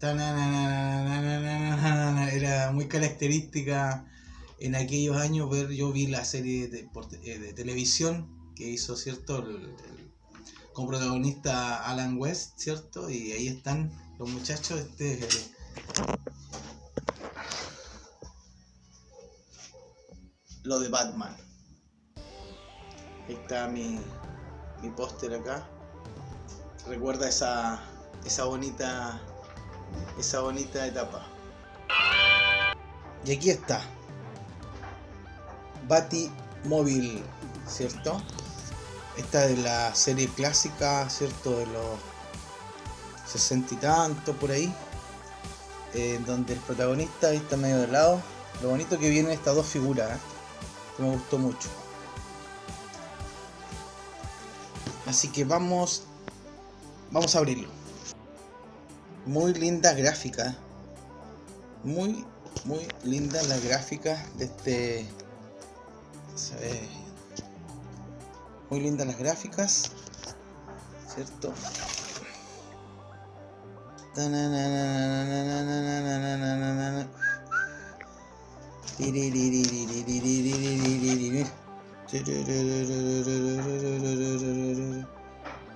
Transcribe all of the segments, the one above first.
Era muy característica en aquellos años ver, yo vi la serie de, eh, de televisión que hizo, ¿cierto? con protagonista Alan West, ¿cierto? Y ahí están los muchachos, este... lo de Batman. Ahí está mi, mi póster acá. Recuerda esa, esa bonita esa bonita etapa. Y aquí está. Batimóvil, ¿cierto? Esta de la serie clásica, ¿cierto? De los sesenta y tanto por ahí. Eh, donde el protagonista está medio de lado. Lo bonito que vienen estas dos figuras, ¿eh? que me gustó mucho. Así que vamos, vamos a abrirlo muy linda gráfica. Muy, muy linda la gráfica de este. Muy lindas las gráficas. ¿Cierto?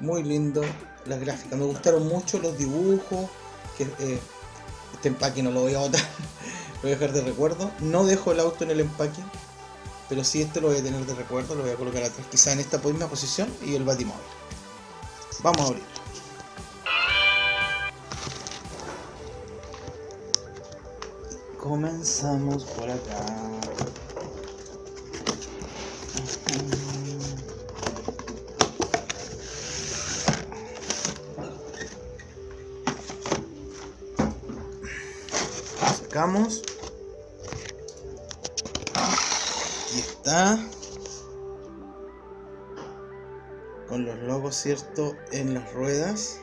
Muy lindo las gráficas. Me gustaron mucho los dibujos que eh, este empaque no lo voy a botar, lo voy a dejar de recuerdo. No dejo el auto en el empaque, pero sí este lo voy a tener de recuerdo, lo voy a colocar atrás quizá en esta misma posición y el batimóvil. Vamos a abrir. Comenzamos por acá. Sacamos. Y está. Con los logos, ¿cierto? En las ruedas.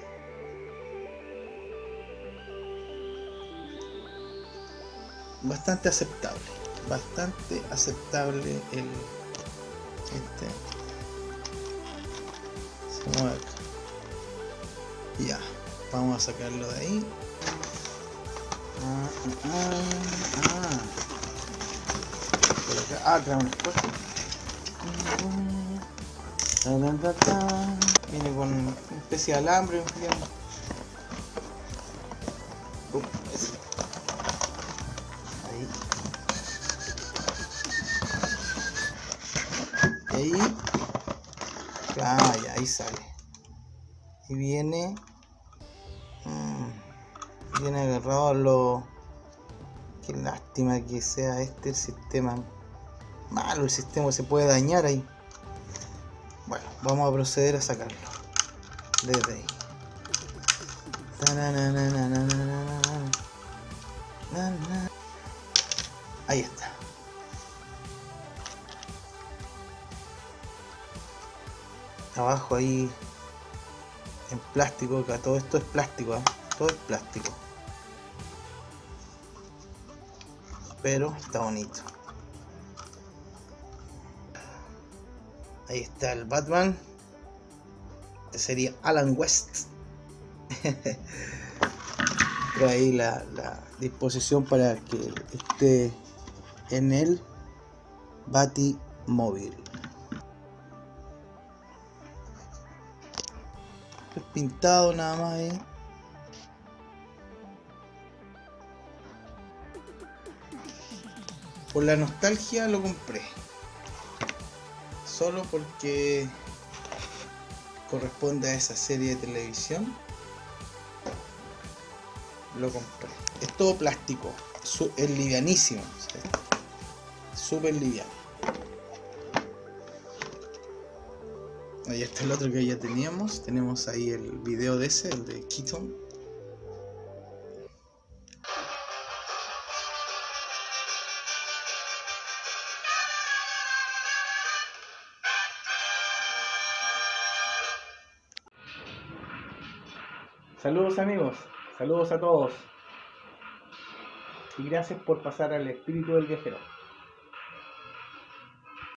Bastante aceptable. Bastante aceptable el... Este. Se mueve. Ya. Vamos a sacarlo de ahí. Ah, ah, ah. Ah, trae Viene con una especie de alambre. Ahí. Ahí. Ah, ya, ahí sale. Y viene viene agarrado lo. Qué lástima que sea este el sistema. Malo, el sistema se puede dañar ahí. Bueno, vamos a proceder a sacarlo. Desde ahí. Ahí está. Abajo ahí en plástico, acá todo esto es plástico, ¿eh? todo es plástico. Pero está bonito. Ahí está el Batman. Este sería Alan West. Ahí la, la, disposición para que esté en el Batimóvil. pintado nada más ahí. Por la nostalgia lo compré. Solo porque corresponde a esa serie de televisión. Lo compré. Es todo plástico. Es livianísimo. Súper liviano. Ahí está el otro que ya teníamos. Tenemos ahí el video de ese, el de Keaton. Saludos amigos, saludos a todos. Y gracias por pasar al espíritu del viajero.